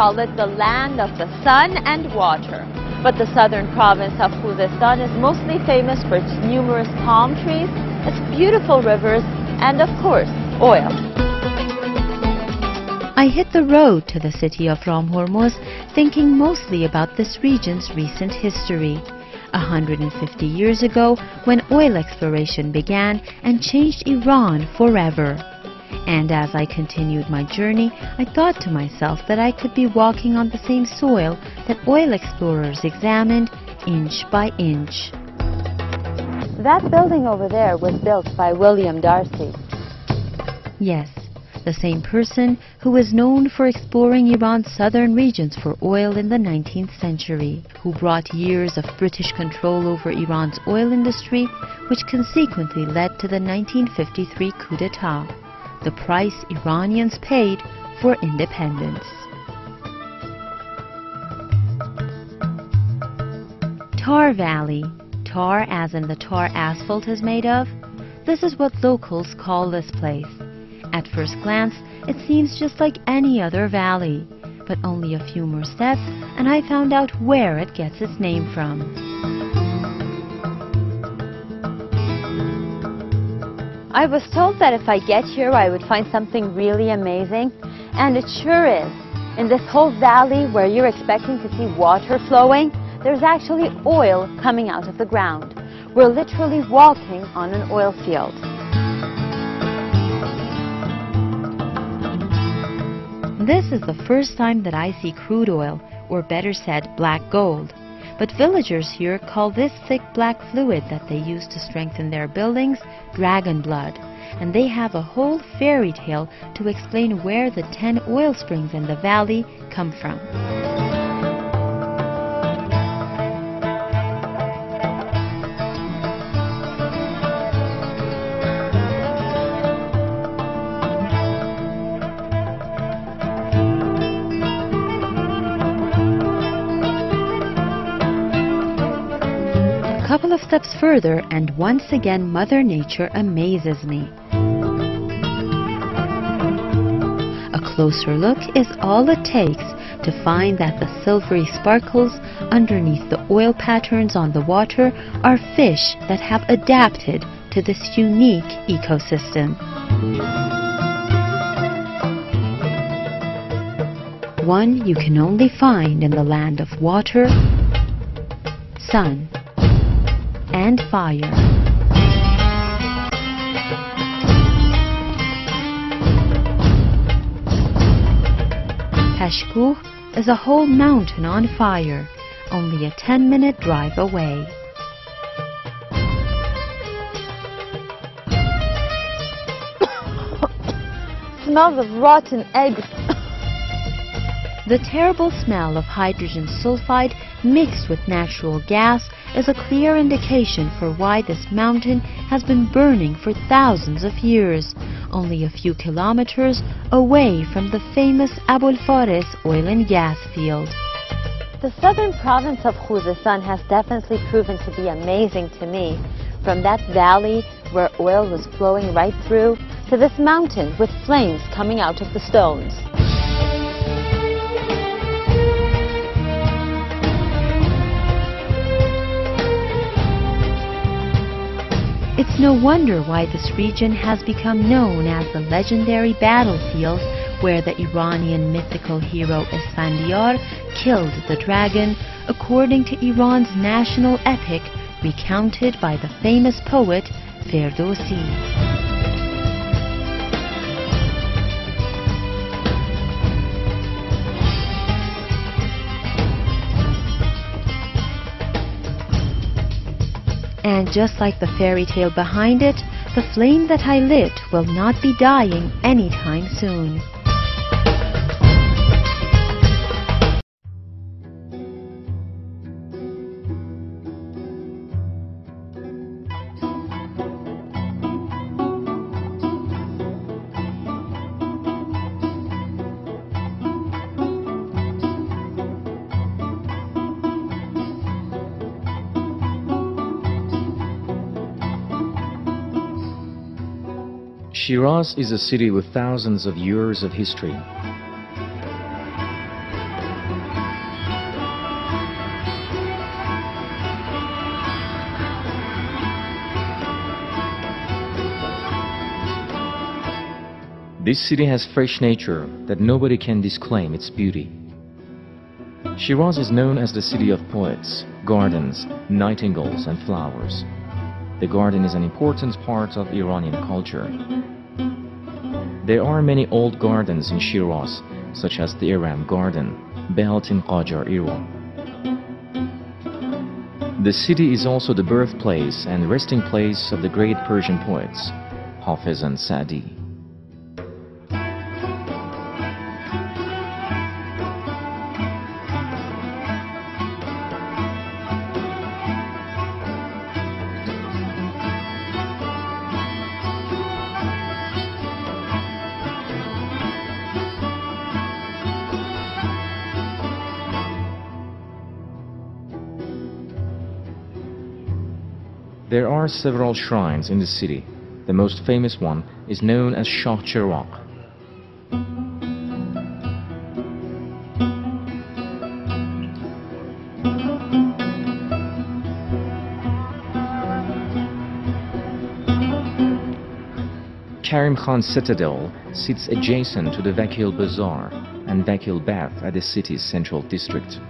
Call it the land of the sun and water. But the southern province of Khuzestan is mostly famous for its numerous palm trees, its beautiful rivers, and of course, oil. I hit the road to the city of Ramhormuz thinking mostly about this region's recent history. 150 years ago when oil exploration began and changed Iran forever. And as I continued my journey, I thought to myself that I could be walking on the same soil that oil explorers examined inch by inch. That building over there was built by William D'Arcy. Yes, the same person who was known for exploring Iran's southern regions for oil in the 19th century, who brought years of British control over Iran's oil industry, which consequently led to the 1953 coup d'etat, the price Iranians paid for independence. Tar Valley, tar as in the tar asphalt is made of, this is what locals call this place. At first glance, it seems just like any other valley, but only a few more steps and I found out where it gets its name from. I was told that if I get here I would find something really amazing, and it sure is. In this whole valley where you're expecting to see water flowing, there's actually oil coming out of the ground. We're literally walking on an oil field. This is the first time that I see crude oil, or better said, black gold. But villagers here call this thick black fluid that they use to strengthen their buildings dragon blood. And they have a whole fairy tale to explain where the 10 oil springs in the valley come from. Couple of steps further and once again Mother Nature amazes me. A closer look is all it takes to find that the silvery sparkles underneath the oil patterns on the water are fish that have adapted to this unique ecosystem. One you can only find in the land of water, sun, and fire. Peshkuh is a whole mountain on fire, only a 10-minute drive away. Smells of rotten eggs. The terrible smell of hydrogen sulfide mixed with natural gas is a clear indication for why this mountain has been burning for thousands of years, only a few kilometers away from the famous Abul Fares oil and gas field. The southern province of Khuzestan has definitely proven to be amazing to me. From that valley where oil was flowing right through to this mountain with flames coming out of the stones. It's no wonder why this region has become known as the legendary battlefield where the Iranian mythical hero Esfandiar killed the dragon according to Iran's national epic recounted by the famous poet Ferdowsi. And just like the fairy tale behind it, the flame that I lit will not be dying anytime soon. Shiraz is a city with thousands of years of history. This city has fresh nature that nobody can disclaim its beauty. Shiraz is known as the city of poets, gardens, nightingales and flowers. The garden is an important part of Iranian culture. There are many old gardens in Shiraz, such as the Iram Garden, built in Qajar, era. The city is also the birthplace and resting place of the great Persian poets, Hafiz and Sa'di. There are several shrines in the city. The most famous one is known as Shah Cheragh. Karim Khan Citadel sits adjacent to the Vakil Bazaar and Vakil Bath at the city's central district.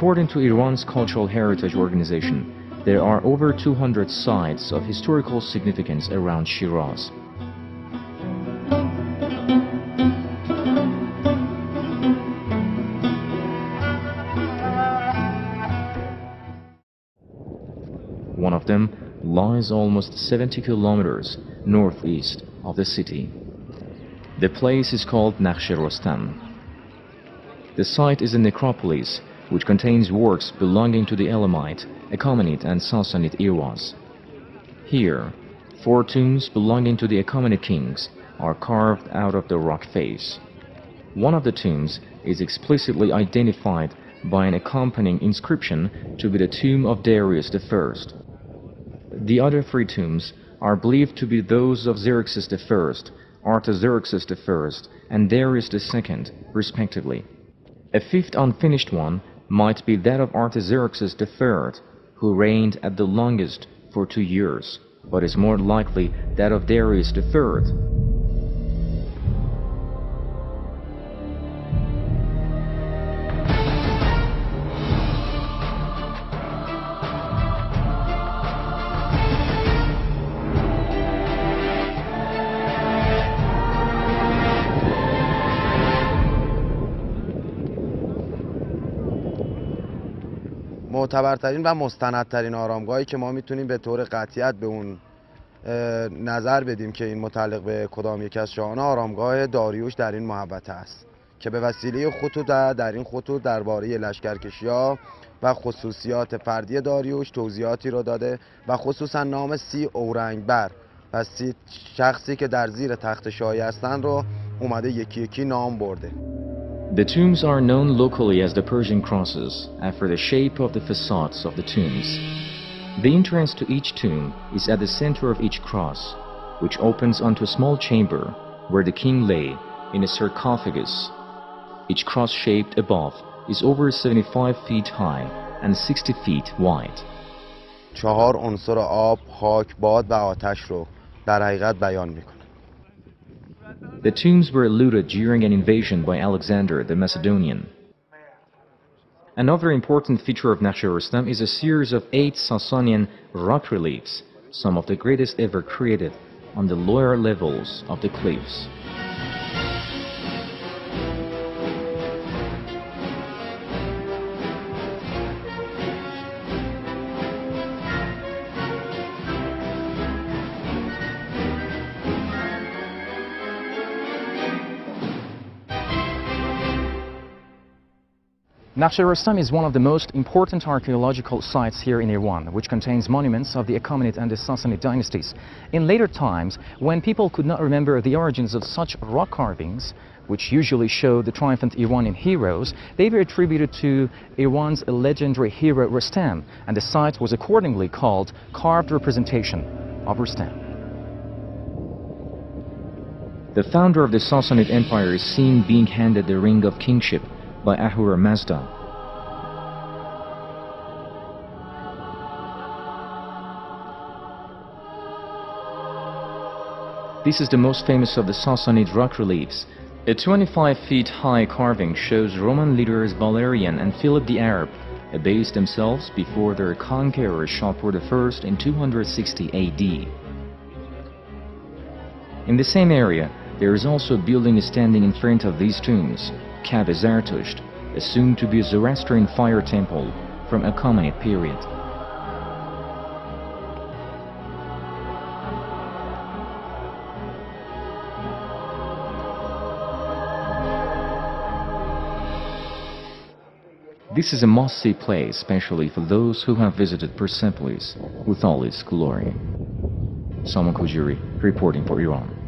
According to Iran's Cultural Heritage Organization, there are over 200 sites of historical significance around Shiraz. One of them lies almost 70 kilometers northeast of the city. The place is called Naqsh Rostam. The site is a necropolis which contains works belonging to the Elamite, Achaemenid and Sassanid eras. Here, four tombs belonging to the Achaemenid kings are carved out of the rock face. One of the tombs is explicitly identified by an accompanying inscription to be the tomb of Darius I. The other three tombs are believed to be those of Xerxes I, Artaxerxes I, and Darius II, respectively. A fifth unfinished one might be that of Artaxerxes III, who reigned at the longest for two years, but is more likely that of Darius III, معتبرترین و مستندترین آرامگاهی که ما می‌تونیم به طور قطعیت به اون نظر بدیم که این متعلق به کدام یک از شاهان آرامگاه داریوش در این محبت است که به وسیله خطوط در این خطوط درباره لشکرکشی ها و خصوصیات فردی داریوش توضیحاتی رو داده و خصوصا نام سی اورنگبر و سی شخصی که در زیر تخت شاهی هستند رو اومده یکی یکی نام برده. The tombs are known locally as the Persian crosses, after the shape of the facades of the tombs. The entrance to each tomb is at the center of each cross, which opens onto a small chamber where the king lay in a sarcophagus. Each cross shaped above is over 75 feet high and 60 feet wide. چهار عنصر آب، خاک، باد و آتش رو در حقیقت بیان میکنه. The tombs were looted during an invasion by Alexander the Macedonian. Another important feature of Naqsh is a series of eight Sasanian rock reliefs, some of the greatest ever created on the lower levels of the cliffs. Naqsh Rustam is one of the most important archaeological sites here in Iran, which contains monuments of the Achaemenid and the Sassanid dynasties. In later times, when people could not remember the origins of such rock carvings, which usually show the triumphant Iranian heroes, they were attributed to Iran's legendary hero Rustam, and the site was accordingly called Carved Representation of Rustam. The founder of the Sassanid Empire is seen being handed the ring of kingship by Ahura Mazda. This is the most famous of the Sassanid rock reliefs. A 25 feet high carving shows Roman leaders Valerian and Philip the Arab abased themselves before their conqueror Shapur I in 260 AD. In the same area, there is also a building standing in front of these tombs. Kabe Zartusht, assumed to be a Zoroastrian fire temple from a Achaemenid period. This is a must-see place, especially for those who have visited Persepolis with all its glory. Salman Kujuri, reporting for Iran.